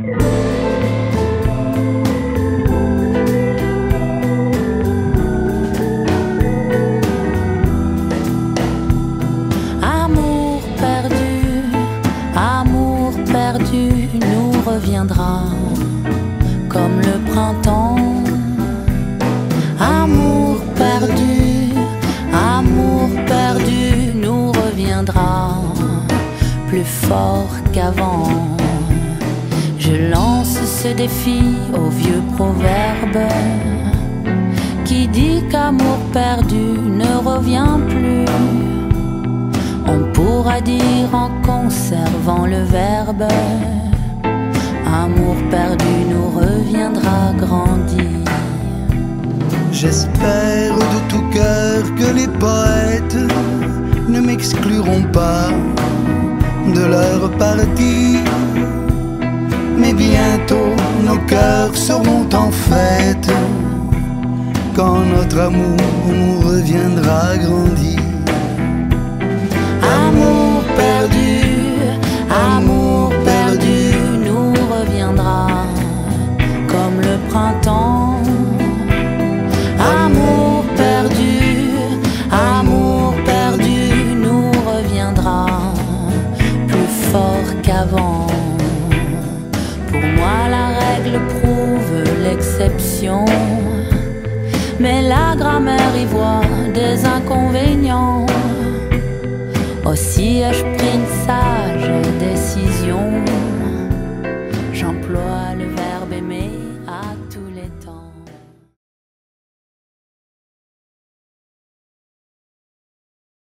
Amour perdu, amour perdu nous reviendra comme le printemps. Amour perdu, amour perdu nous reviendra plus fort qu'avant. Je lance ce défi au vieux proverbe qui dit qu'amour perdu ne revient plus. On pourra dire en conservant le verbe Amour perdu nous reviendra grandi. J'espère de tout cœur que les poètes ne m'excluront pas de leur partie. Mais bientôt nos cœurs seront en fête. Quand notre amour nous reviendra Mais la grammaire y voit des inconvénients. Aussi ai-je pris une sage décision